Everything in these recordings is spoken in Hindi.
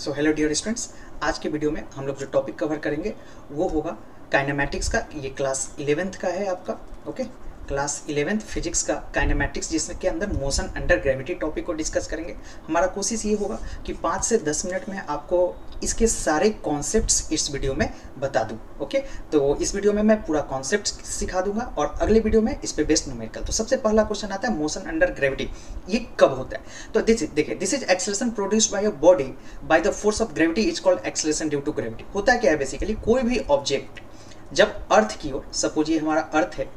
सो हेलो डियर स्टूडेंट्स आज के वीडियो में हम लोग जो टॉपिक कवर करेंगे, वो होगा काइनामेटिक्स का। ये क्लास इलेवेंथ का है आपका ओके क्लास इलेवेंथ फिजिक्स का काइनेमैटिक्स जिसमें के अंदर मोशन अंडर ग्रेविटी टॉपिक को डिस्कस करेंगे। हमारा कोशिश ये होगा कि पाँच से दस मिनट में आपको इसके सारे कॉन्सेप्ट्स इस वीडियो में बता दूँ ओके तो इस वीडियो में मैं पूरा कॉन्सेप्ट सिखा दूँगा और अगले वीडियो में इस पर बेस्ट न्यूमेरिकल तो सबसे पहला क्वेश्चन आता है मोशन अंडर ग्रेविटी ये कब होता है? तो दिस देखिए this is acceleration produced by a body by the force of gravity is called acceleration due to gravity होता क्या है बेसिकली कोई भी ऑब्जेक्ट जब अर्थ की ओर सपोज़ ये हमारा अर्थ है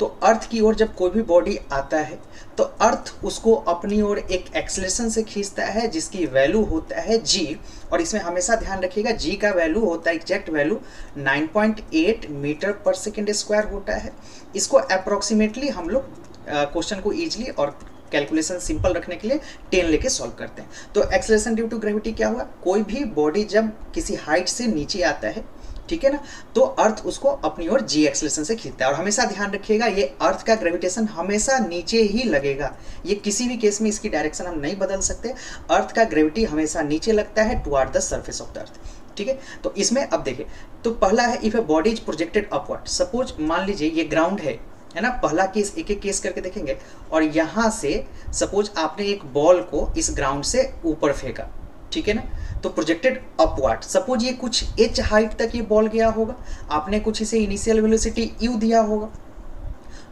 तो अर्थ की ओर जब कोई भी बॉडी आता है तो अर्थ उसको अपनी ओर एक एक्सलेशन से खींचता है, जिसकी वैल्यू होता है जी और इसमें हमेशा ध्यान रखिएगा जी का वैल्यू होता है एग्जैक्ट वैल्यू 9.8 मीटर पर सेकेंड स्क्वायर होता है। इसको अप्रोक्सीमेटली हम लोग क्वेश्चन को ईजिली और कैलकुलेशन सिंपल रखने के लिए टेन लेके सॉल्व करते हैं। तो एक्सलेशन ड्यू टू ग्रेविटी क्या हुआ? कोई भी बॉडी जब किसी हाइट से नीचे आता है ठीक है ना? तो अर्थ उसको अपनी ओर जी एक्सलेशन से खींचता है और हमेशा ध्यान रखिएगा, ये अर्थ का ग्रेविटेशन हमेशा नीचे ही लगेगा। ये किसी भी केस में इसकी डायरेक्शन हम नहीं बदल सकते। अर्थ का ग्रेविटी हमेशा नीचे लगता है toward the surface of the earth ठीक है? तो इसमें अब देखिए तो पहला है if a body is projected upward suppose मान लीजिए ये ग्राउंड है है ना? पहला केस एक एक केस करके देखेंगे। और यहाँ से सपोज़ आपने एक बॉल को इस ग्राउंड से ऊपर फेंका। ठीक है ना? तो प्रोजेक्टेड अपवर्ड सपोज़ ये कुछ एच हाइट तक ये बॉल गया होगा, आपने कुछ इसे इनिशियल वेलोसिटी यू दिया होगा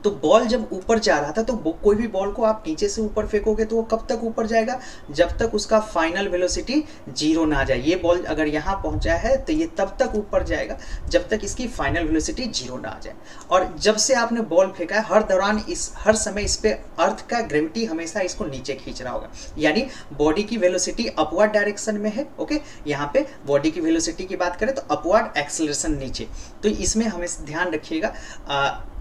तो बॉल जब ऊपर जा रहा था तो कोई भी बॉल को आप नीचे से ऊपर फेंकोगे तो वो कब तक ऊपर जाएगा? जब तक उसका फाइनल वेलोसिटी ज़ीरो ना आ जाए। ये बॉल अगर यहाँ पहुँचा है तो ये तब तक ऊपर जाएगा, जब तक इसकी फाइनल वेलोसिटी ज़ीरो ना आ जाए। और जब से आपने बॉल फेंका है, हर दौरान इस, हर समय इस पर अर्थ का ग्रेविटी हमेशा इसको नीचे खींच रहा होगा। यानी बॉडी की वेलोसिटी अपवर्ड डायरेक्शन में है ओके यहाँ पे बॉडी की वेलोसिटी की बात करें तो अपवर्ड एक्सलेशन नीचे। तो इसमें हमें ध्यान रखिएगा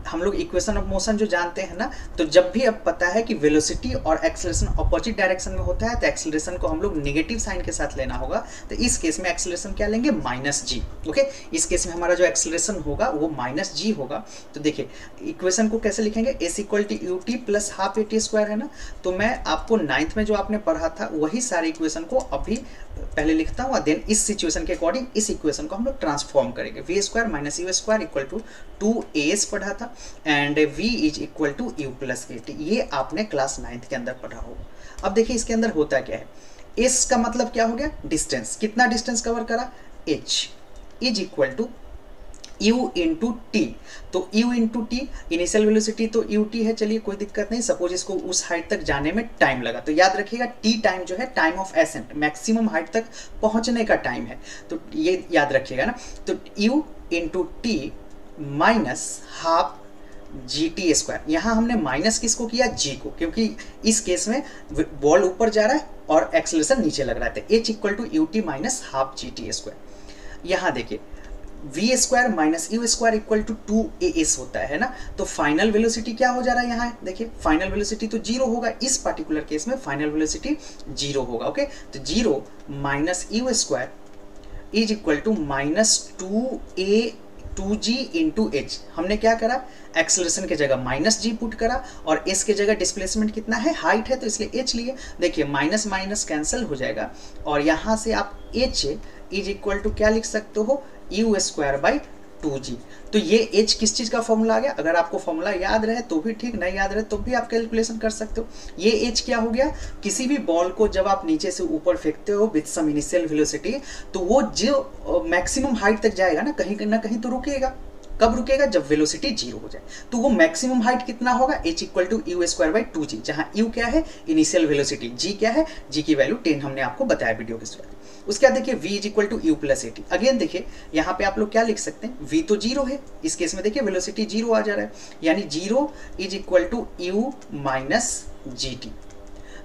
हम लोग इक्वेशन ऑफ़ मोशन जो जानते हैं ना तो जब भी अब पता है कि वेलोसिटी और एक्सलेशन अपोजिट डायरेक्शन में होता है तो एक्सलेशन को हम लोग नेगेटिव साइन के साथ लेना होगा। तो इस केस में एक्सलेशन क्या लेंगे? माइनस जी ओके इस केस में हमारा जो एक्सलेशन होगा, वो माइनस जी होगा। तो देखिए इक्वेशन को कैसे लिखेंगे? S equal to U T plus half A T square है ना? तो मैं आपको नाइन्थ में जो आपने पढ़ा था, वही सारे इक्वेशन को अभी पहले लिखता हूँ, और देन इस सिचुएशन के अकॉर्डिंग इस इक्वेशन को हम लोग ट्रांसफॉर्म करेंगे। V square minus U square equal to two A S पढ़ा था। And v is equal to U plus A T ये आपने क्लास नाइन्थ के अंदर पढ़ा होगा। अब देखिए इसके अंदर होता क्या है। इस का मतलब क्या हो गया? डिस्टेंस कितना डिस्टेंस कवर करा? H. Is equal to u into T तो u into T initial velocity तो u टी है, चलिए कोई दिक्कत नहीं। सपोज़ इसको उस हाइट तक जाने में टाइम लगा। तो याद रखिएगा, t टाइम जो है time of ascent maximum height तक पहुँचने का टाइम है। तो ये याद रखिएगा ना। तो u into T minus half G T square यहाँ हमने माइनस किसको किया? जी को, क्योंकि इस केस में बॉल ऊपर जा रहा है और एक्सलेशन नीचे लग रहा है। H equal to U T minus half G T square यहाँ देखिए V square minus U square equal to two A S होता है ना? तो फाइनल वेलोसिटी क्या हो जा रहा है यहाँ? देखिए फाइनल वेलोसिटी तो ज़ीरो होगा। इस पर्टिकुलर केस में फाइनल वेलोसिटी ज़ीरो होगा ओके तो zero minus U square is equal to minus two A two G into H हमने क्या करा? एक्सलेशन के जगह माइनस जी पुट करा और एस के जगह डिस्प्लेसमेंट कितना है? हाइट है तो इसलिए एच लिए। देखिए माइनस माइनस कैंसिल हो जाएगा। और यहाँ से आप एच इज़ इक्वल टू क्या लिख सकते हो? U square by two G. तो ये एच किस चीज़ का फॉर्मूला आ गया? अगर आपको फॉर्मूला याद रहे तो भी ठीक, नहीं याद रहे तो भी आप कैलकुलेशन कर सकते हो। ये एच क्या हो गया? किसी भी बॉल को जब आप नीचे से ऊपर फेंकते हो विथ सम इनिशियल वेलोसिटी तो वो जो मैक्सिमम हाइट तक जाएगा ना, कहीं ना कहीं तो रुकेगा। कब रुकेगा? जब वेलोसिटी ज़ीरो हो जाए। तो वो मैक्सिमम हाइट कितना होगा? H equal to U square by two G जहाँ यू क्या है? इनिशियल वेलोसिटी जी क्या है? जी की वैल्यू टेन हमने आपको बताया वीडियो के शुरुआत उसके बाद देखिए v is equal to U plus a t again देखिए, यहाँ पे आप लोग क्या लिख सकते हैं? V तो ज़ीरो है। इस केस में देखिए वेलोसिटी ज़ीरो आ जा रहा है। यानी zero is equal to U minus G T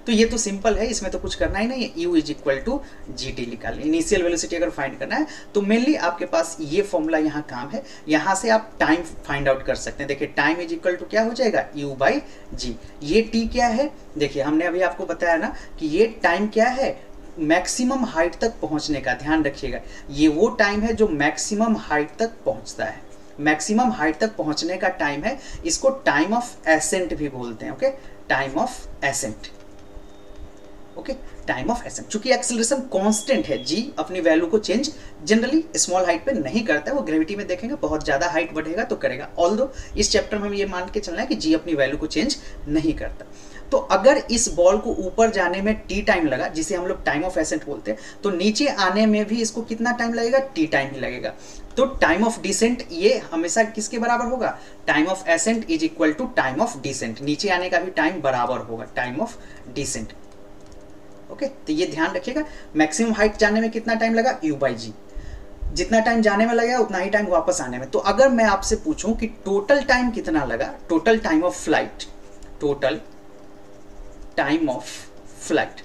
तो ये तो सिंपल है, इसमें तो कुछ करना ही नहीं है। U is equal to G T निकाल इनिशियल वेलोसिटी अगर फाइंड करना है तो मेनली आपके पास ये फॉर्मूला यहाँ काम है। यहाँ से आप टाइम फाइंड आउट कर सकते हैं। देखिए टाइम इज़ इक्वल टू क्या हो जाएगा? यू बाई जी ये टी क्या है? देखिए, हमने अभी आपको बताया ना कि ये टाइम क्या है? मैक्सिमम हाइट तक पहुँचने का ध्यान रखिएगा। ये वो टाइम है जो मैक्सिमम हाइट तक पहुँचता है। मैक्सिमम हाइट तक पहुँचने का टाइम है, इसको टाइम ऑफ़ एसेंट भी बोलते हैं okay time of ascent okay time of ascent चूँकि एक्सेलरेशन कांस्टेंट है जी अपनी वैल्यू को चेंज जनरली स्मॉल हाइट पे नहीं करता है, वो ग्रेविटी में देखेंगे, बहुत ज़्यादा हाइट बढ़ेगा तो करेगा। ऑल इस चैप्टर में हम ये मान के चलना है कि जी अपनी वैल्यू को चेंज नहीं करता। तो अगर इस बॉल को ऊपर जाने में टी टाइम लगा, जिसे हम लोग टाइम ऑफ़ एसेंट बोलते हैं तो नीचे आने में भी इसको कितना टाइम लगेगा? टी टाइम ही लगेगा। तो टाइम ऑफ़ डिसेंट ये हमेशा किसके बराबर होगा? Time of ascent is equal to time of descent नीचे आने का भी टाइम बराबर होगा। Time of descent okay? तो ये ध्यान रखिएगा मैक्सिमम हाइट जाने में कितना टाइम लगा? यू बाई जी जितना टाइम जाने में लगेगा, उतना ही टाइम वापस आने में। तो अगर मैं आपसे पूछूँ कि टोटल टाइम कितना लगा? Total time of flight total time of flight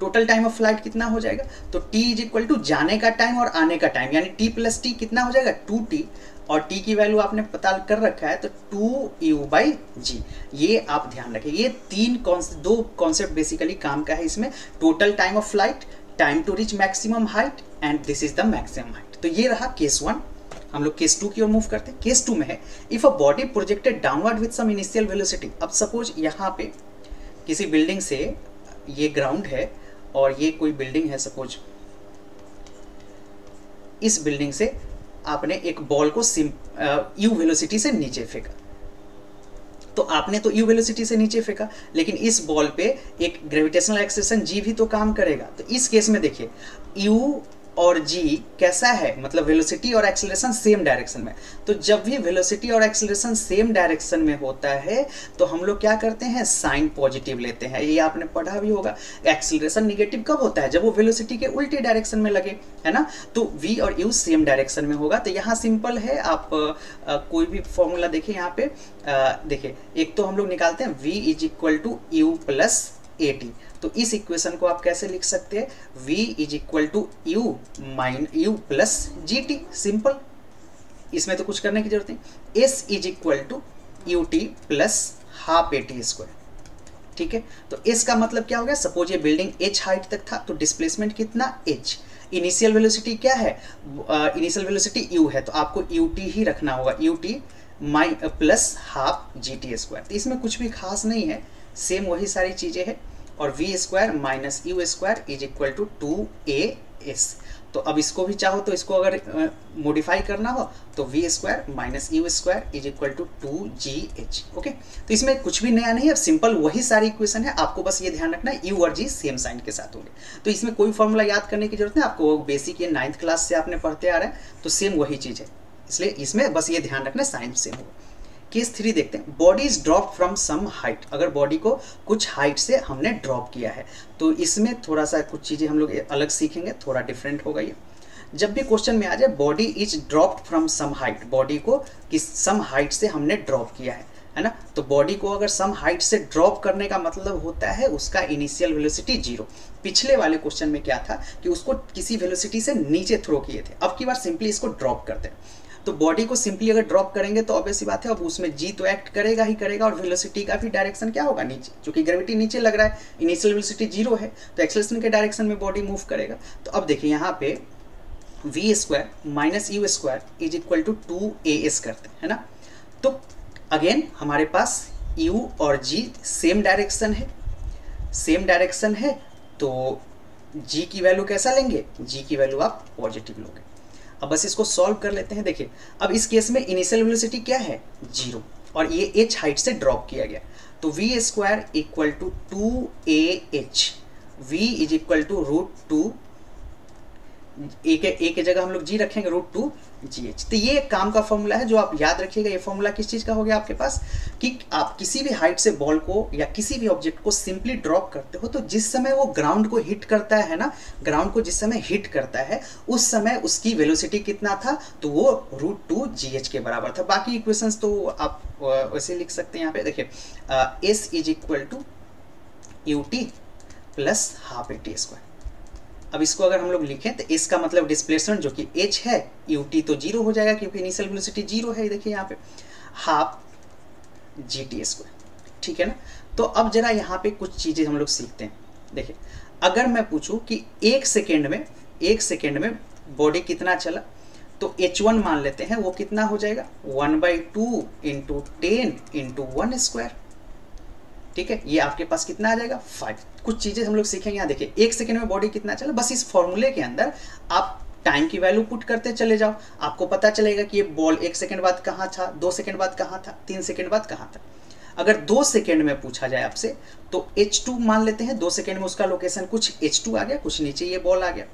total time of flight कितना हो जाएगा? तो टी इज़ इक्वल टू जाने का टाइम और आने का टाइम यानी टी प्लस टी कितना हो जाएगा? टू टी और t की वैल्यू आपने पता कर रखा है तो टू यू बाई जी ये आप ध्यान रखें ये तीन दो कॉन्सेप्ट बेसिकली काम का है इसमें। Total time of flight time to reach maximum height and this is the maximum height तो ये रहा केस वन हम लोग केस टू की ओर मूव करते हैं। केस टू में है if a body projected downward with some initial velocity अब सपोज़ यहाँ पे किसी बिल्डिंग से ये ग्राउंड है, और ये कोई बिल्डिंग है सपोज़ इस बिल्डिंग से आपने एक बॉल को यू वेलोसिटी से नीचे फेंका। तो आपने तो यू वेलोसिटी से नीचे फेंका, लेकिन इस बॉल पे एक ग्रेविटेशनल एक्सेशन जी भी तो काम करेगा। तो इस केस में देखिए यू और जी कैसा है? मतलब वेलोसिटी और एक्सेलरेशन सेम डायरेक्शन में। तो जब भी वेलोसिटी और एक्सेलरेशन सेम डायरेक्शन में होता है तो हम लोग क्या करते हैं? साइन पॉजिटिव लेते हैं। ये आपने पढ़ा भी होगा। एक्सेलरेशन निगेटिव कब होता है? जब वो वेलोसिटी के उल्टे डायरेक्शन में लगे है ना? तो वी और यू सेम डायरेक्शन में होगा। तो यहाँ सिंपल है। आप आ, कोई भी फॉर्मूला देखिए यहाँ पे। देखिए एक तो हम लोग निकालते हैं v is equal to u plus a t तो इस इक्वेशन को आप कैसे लिख सकते हैं? V is equal to u minus u plus g t simple इसमें तो कुछ करने की ज़रूरत नहीं। S is equal to u t plus half a t square ठीक है? तो s का मतलब क्या हो गया? सपोज़ ये बिल्डिंग h हाइट तक था तो डिस्प्लेसमेंट कितना? H. इनिशियल वेलोसिटी क्या है? इनिशियल वेलोसिटी u है तो आपको ut ही रखना होगा। Ut minus plus half g t square तो इसमें कुछ भी खास नहीं है। सेम वही सारी चीज़ें हैं। और v square minus u square is equal to two a s तो अब इसको भी चाहो तो इसको अगर मॉडिफाई uh, करना हो तो v square minus u square is equal to two g h okay तो इसमें कुछ भी नया नहीं है सिंपल वही सारी इक्वेशन है आपको बस ये ध्यान रखना है यू और जी सेम साइन के साथ होंगे। तो इसमें कोई फॉर्मूला याद करने की ज़रूरत नहीं आपको बेसिक ये नाइन्थ क्लास से आपने पढ़ते आ रहे हैं तो सेम वही चीज़ है। इसलिए इसमें बस ये ध्यान रखना साइन सेम होगा। केस थ्री देखते हैं? Body is drop from some height अगर बॉडी को कुछ हाइट से हमने ड्रॉप किया है तो इसमें थोड़ा सा कुछ चीज़ें हम लोग अलग सीखेंगे, थोड़ा डिफरेंट होगा ये। जब भी क्वेश्चन में आ जाए body is drop from some height body को किस सम हाइट से हमने ड्रॉप किया है है ना? तो बॉडी को अगर सम हाइट से ड्रॉप करने का मतलब होता है, उसका इनिशियल वेलोसिटी ज़ीरो पिछले वाले क्वेश्चन में क्या था कि उसको किसी वेलोसिटी से नीचे थ्रो किए थे। अब की बार सिंपली इसको ड्रॉप करते हैं। तो बॉडी को सिंपली अगर ड्रॉप करेंगे तो ऑब्वियस बात है, अब उसमें जी तो एक्ट करेगा ही करेगा और वेलोसिटी का भी डायरेक्शन क्या होगा नीचे? क्योंकि ग्रेविटी नीचे लग रहा है इनिशियल वेलोसिटी ज़ीरो है तो एक्सेलेशन के डायरेक्शन में बॉडी मूव करेगा। तो अब देखिए यहाँ पे v square minus u square is equal to two a s करते हैं ना? तो अगेन हमारे पास यू और जी सेम डायरेक्शन है। सेम डायरेक्शन है तो जी की वैल्यू कैसा लेंगे? जी की वैल्यू आप पॉजिटिव लोगे। अब बस इसको सॉल्व कर लेते हैं, देखिए। अब इस केस में इनिशियल वेलोसिटी क्या है? ज़ीरो और ये एच हाइट से ड्रॉप किया गया। तो v square equal to two a h v is equal to root two a के जगह हम लोग जी रखेंगे रूट टू जी एच तो ये काम का फॉर्मूला है जो आप याद रखिएगा, ये फॉर्मूला किस चीज़ का हो गया आपके पास? कि आप किसी भी हाइट से बॉल को या किसी भी ऑब्जेक्ट को सिंपली ड्रॉप करते हो तो जिस समय वो ग्राउंड को हिट करता है ना ग्राउंड को जिस समय हिट करता है, उस समय उसकी वेलोसिटी कितना था? तो वो रूट टू जी एच के बराबर था। बाकी इक्वेशंस तो आप वैसे लिख सकते हैं यहाँ पे। देखिए s is equal to u t plus half a t square अब इसको अगर हम लोग लिखें तो इसका मतलब डिस्प्लेसमेंट जो कि एच है यू टी तो ज़ीरो हो जाएगा क्योंकि इनिशियल वेलोसिटी ज़ीरो है देखिए यहाँ पे। हाफ़ जी टी स्क्वायर ठीक है ना? तो अब जरा यहाँ पे कुछ चीज़ें हम लोग सीखते हैं। देखिए, अगर मैं पूछूँ कि एक सेकेंड में, एक सेकेंड में बॉडी कितना चला तो एच वन मान लेते हैं, वो कितना हो जाएगा? One by two into ten into one square ठीक है? ये आपके पास कितना आ जाएगा? फाइव कुछ चीज़ें हम लोग सीखेंगे यहाँ, देखिए, एक सेकेंड में बॉडी कितना चला? बस इस फॉर्मूले के अंदर आप टाइम की वैल्यू पुट करते चले जाओ। आपको पता चलेगा कि ये बॉल एक सेकेंड बाद कहाँ था, दो सेकेंड बाद कहाँ था, तीन सेकेंड बाद कहाँ था। अगर दो सेकेंड में पूछा जाए आपसे तो H2 मान लेते हैं। दो सेकेंड में उसका लोकेशन कुछ H2 आ गया, कुछ नीचे ये बॉल आ गया।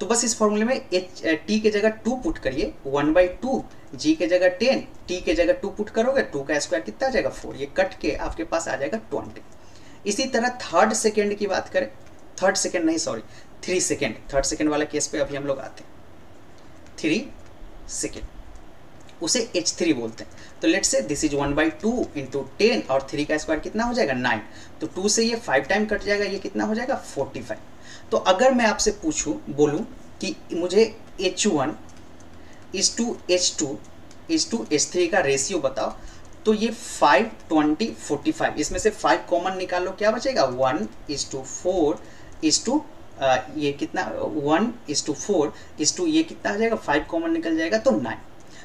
तो बस इस फॉर्मूले में एच टी के जगह टू पुट करिए। वन बाई टू जी के जगह टेन टी के जगह टू पुट करोगे टू का स्क्वायर कितना आ जाएगा? फोर ये कट के आपके पास आ जाएगा ट्वेंटी इसी तरह थर्ड सेकेंड की बात करें। थर्ड सेकेंड नहीं sorry three second third second वाला केस पे अभी हम लोग आते हैं। थ्री सेकेंड उसे एच थ्री बोलते हैं। तो let say this is one by two into ten और थ्री का स्क्वायर कितना हो जाएगा? नाइन तो टू से ये फाइव टाइम कट जाएगा, ये कितना हो जाएगा? फोर्टी फाइव तो अगर मैं आपसे पूछूँ, बोलूँ कि मुझे h one is two h two is two h three का रेशियो बताओ तो ये फाइव ट्वेंटी फोर्टी फाइव इसमें से फाइव कॉमन निकालो, क्या बचेगा? One is to four is to ये कितना one is to four is to ये कितना आ जाएगा? फाइव कॉमन निकल जाएगा तो नाइन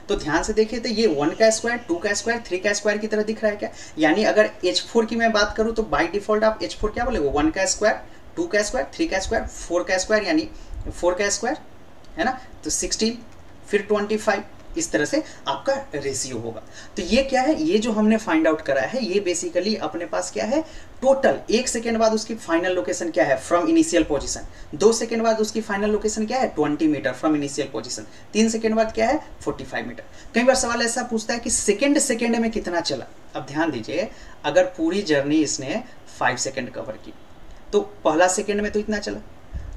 तो ध्यान से देखिए तो ये वन का स्क्वायर टू का स्क्वायर थ्री का स्क्वायर की तरह दिख रहा है क्या? यानी अगर एच फोर की मैं बात करूँ तो बाई डिफ़ॉल्ट आप एच फोर क्या बोले वन का स्क्वायर टू का स्क्वायर, थ्री का स्क्वायर, फोर का स्क्वायर, यानी फोर का स्क्वायर, है ना? तो सिक्सटीन, फिर ट्वेंटी फाइव, इस तरह से आपका रेशियो होगा। तो ये क्या है? ये जो हमने फाइंड आउट करा है, ये बेसिकली अपने पास क्या है? टोटल एक सेकेंड बाद उसकी फाइनल लोकेशन क्या है? फ्रॉम इनिशियल पोजीशन दो सेकेंड बाद उसकी फाइनल लोकेशन क्या है? Twenty metre from initial position तीन सेकेंड बाद क्या है? Forty five metre. कई बार सवाल ऐसा पूछता है कि सेकेंड सेकेंड में कितना चला? अब ध्यान दीजिए, अगर पूरी जर्नी इसने फाइव सेकेंड कवर की तो पहला सेकेंड में तो इतना चला।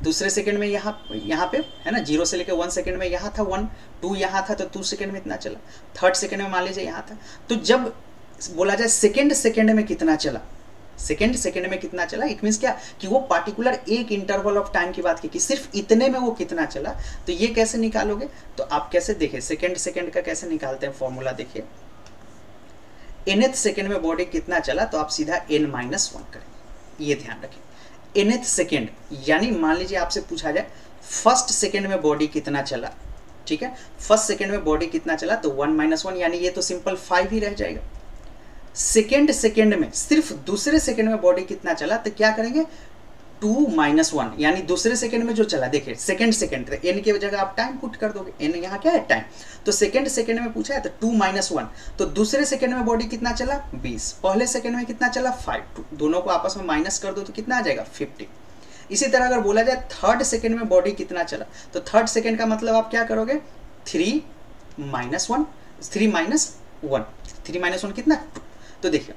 दूसरे सेकंड में यहाँ यहाँ पे, है ना ज़ीरो से लेकर वन सेकंड में यहाँ था वन टू यहाँ था तो टू सेकंड में इतना चला। थर्ड सेकंड में मान लीजिए यहाँ था। तो जब बोला जाए सेकंड सेकंड में कितना चला सेकेंड सेकेंड में कितना चला इट मीन्स क्या? कि वो पार्टिकुलर एक इंटरवल ऑफ़ टाइम की बात की कि सिर्फ़ इतने में वो कितना चला तो ये कैसे निकालोगे? तो आप कैसे देखें सेकेंड सेकेंड का कैसे निकालते हैं फॉर्मूला देखिए। एनथ सेकेंड में बॉडी कितना चला तो आप सीधा एन माइनस वन करें ये ध्यान रखें एनथ सेकेंड, यानी मान लीजिए आपसे पूछा जाए, फ़र्स्ट सेकेंड में बॉडी कितना चला? ठीक है? फ़र्स्ट सेकेंड में बॉडी कितना चला? तो वन माइनस वन, यानी ये तो सिंपल फाइव ही रह जाएगा। सेकेंड सेकेंड में, सिर्फ़ दूसरे सेकेंड में बॉडी कितना चला तो क्या करेंगे? टू माइनस वन, यानी दूसरे सेकंड में जो चला, देखिए सेकंड सेकंड एन के जगह आप टाइम पुट कर दोगे एन यहाँ क्या है टाइम तो सेकंड सेकंड में पूछा है तो टू माइनस वन तो दूसरे सेकंड में बॉडी कितना चला, बीस. पहले सेकंड में कितना चला फाइव दोनों को आपस में माइनस कर दो तो कितना आ जाएगा फिफ्टी इसी तरह अगर बोला जाए थर्ड सेकेंड में बॉडी कितना चला तो थर्ड सेकेंड का मतलब आप क्या करोगे three minus one three minus one three minus one कितना? तो देखिए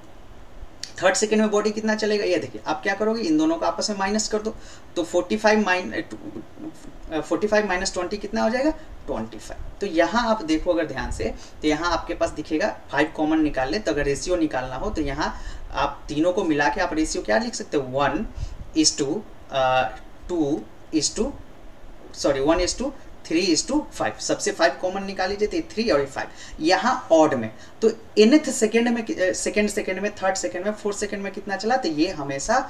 थर्ड सेकेंड में बॉडी कितना चलेगा? ये देखिए, आप क्या करोगे? इन दोनों को आपस में माइनस कर दो। तो 45 five minus forty five minus twenty कितना हो जाएगा? 25 तो यहाँ आप देखो अगर ध्यान से तो यहाँ आपके पास दिखेगा फाइव कॉमन निकाल ले तो अगर रेशियो निकालना हो तो यहाँ आप तीनों को मिला के आप रेशियो क्या लिख सकते हो? One is to two is to sorry one is to three is to five सबसे फाइव कॉमन निकाली लीजिए तो थ्री और फाइव यहाँ ऑड में. तो इनथ सेकेंड में सेकेंड सेकेंड में थर्ड सेकेंड में फोर्थ सेकेंड में कितना चला? तो ये हमेशा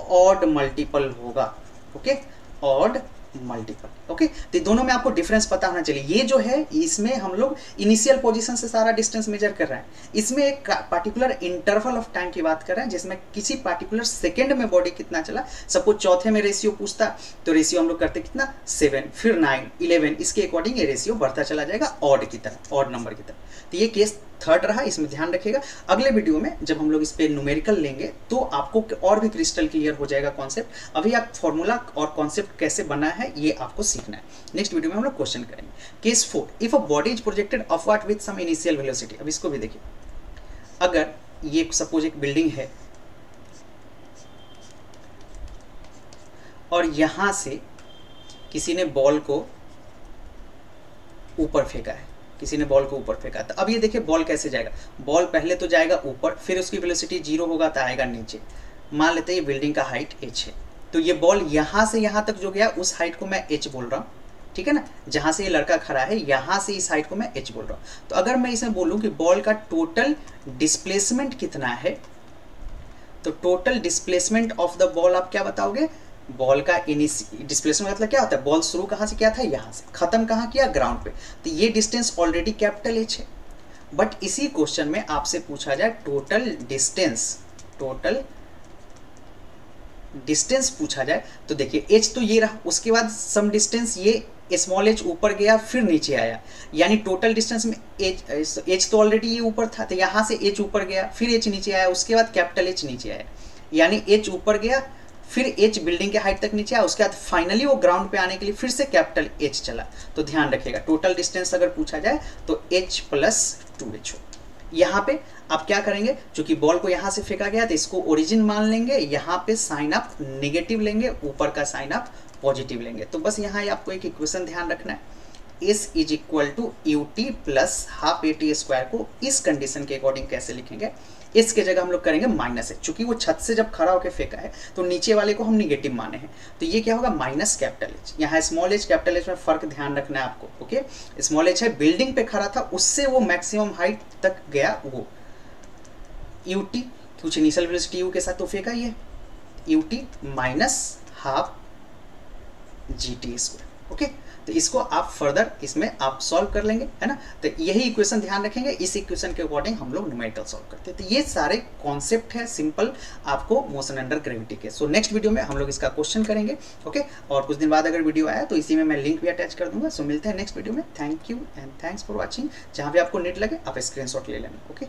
ऑड मल्टीपल होगा. ओके ऑड मल्टीपल ओके तो दोनों में आपको डिफरेंस पता होना चाहिए। ये जो है, इसमें हम लोग इनिशियल पोजीशन से सारा डिस्टेंस मेजर कर रहे हैं। इसमें एक पार्टिकुलर इंटरवल ऑफ़ टाइम की बात कर रहे हैं, जिसमें किसी पार्टिकुलर सेकेंड में बॉडी कितना चला सपोज़ चौथे में रेशियो पूछता तो रेशियो हम लोग करते कितना? सेवन फिर नाइन इलेवन इसके अकॉर्डिंग ये रेशियो बढ़ता चला जाएगा ऑड की तरह ऑड नंबर की तरह। तो ये केस थर्ड रहा, इसमें ध्यान रखिएगा। अगले वीडियो में जब हम लोग इस पर न्यूमेरिकल लेंगे तो आपको और भी क्रिस्टल क्लियर हो जाएगा कॉन्सेप्ट अभी आप फॉर्मूला और कॉन्सेप्ट कैसे बना है ये आपको सीखना है। नेक्स्ट वीडियो में हम लोग क्वेश्चन करेंगे। Case four if a body is projected upward with some initial velocity अब इसको भी देखिए। अगर ये सपोज़ एक बिल्डिंग है, और यहाँ से किसी ने बॉल को ऊपर फेंका है, किसी ने बॉल को ऊपर फेंका था अब ये देखिए बॉल कैसे जाएगा। बॉल पहले तो जाएगा ऊपर, फिर उसकी वेलोसिटी ज़ीरो होगा तो आएगा नीचे। मान लेते हैं ये बिल्डिंग का हाइट एच है। तो ये बॉल यहाँ से यहाँ तक जो गया, उस हाइट को मैं एच बोल रहा हूँ। ठीक है ना? जहाँ से ये लड़का खड़ा है, यहाँ से इस हाइट को मैं एच बोल रहा हूँ। तो अगर मैं इसमें बोलूँ कि बॉल का टोटल डिस्प्लेसमेंट कितना है तो total displacement of the ball आप क्या बताओगे? बॉल का डिस्प्लेसमेंट मतलब क्या होता है? बॉल शुरू कहाँ से क्या था? यहाँ से। खत्म कहाँ किया? ग्राउंड पे। तो ये डिस्टेंस ऑलरेडी कैपिटल एच है। बट इसी क्वेश्चन में आपसे पूछा जाए टोटल डिस्टेंस टोटल डिस्टेंस पूछा जाए तो देखिए एच तो ये रहा, उसके बाद सम डिस्टेंस ये स्मॉल एच ऊपर गया, फिर नीचे आया। यानी टोटल डिस्टेंस में एच एच तो ऑलरेडी ये ऊपर था तो यहाँ से एच ऊपर गया, फिर एच नीचे आया, उसके बाद कैपिटल एच नीचे आया। यानी एच ऊपर गया, फिर एच बिल्डिंग के हाइट तक नीचे आया, उसके बाद फाइनली वो ग्राउंड पे आने के लिए फिर से कैपिटल एच चला। तो ध्यान रखिएगा टोटल डिस्टेंस अगर पूछा जाए तो एच प्लस टू एच हो यहाँ पे आप क्या करेंगे? क्योंकि बॉल को यहाँ से फेंका गया तो इसको ओरिजिन मान लेंगे, यहाँ पे साइन अप नेगेटिव लेंगे, ऊपर का साइन अप पॉजिटिव लेंगे। तो बस यहाँ आपको एक इक्वेशन ध्यान रखना है। S is equal to u t plus half a t square को इस कंडीशन के अकॉर्डिंग कैसे लिखेंगे? इसके जगह हम लोग करेंगे माइनस है चूँकि वो छत से जब खड़ा होकर फेंका है तो नीचे वाले को हम निगेटिव माने हैं। तो ये क्या होगा? माइनस कैपिटल एच यहाँ स्मॉल एच कैपिटल एच में फ़र्क ध्यान रखना है आपको ओके स्मॉल एच है बिल्डिंग पे खड़ा था, उससे वो मैक्सिमम हाइट तक गया वो। यू टी कुछ इनिशियल वेलोसिटी यू के साथ तो फेंका है u t minus half g t square okay तो इसको आप फर्दर इसमें आप सॉल्व कर लेंगे, है ना? तो यही इक्वेशन ध्यान रखेंगे, इस इक्वेशन के अकॉर्डिंग हम लोग न्यूमेरिकल सॉल्व करते हैं। तो ये सारे कॉन्सेप्ट है सिंपल आपको मोशन अंडर ग्रेविटी के। सो नेक्स्ट वीडियो में हम लोग इसका क्वेश्चन करेंगे ओके और कुछ दिन बाद अगर वीडियो आया तो इसी में मैं लिंक भी अटैच कर दूँगा। सो मिलते हैं नेक्स्ट वीडियो में। Thank you and thanks for watching जहाँ भी आपको नेट लगे, आप स्क्रीन ले लेना ओके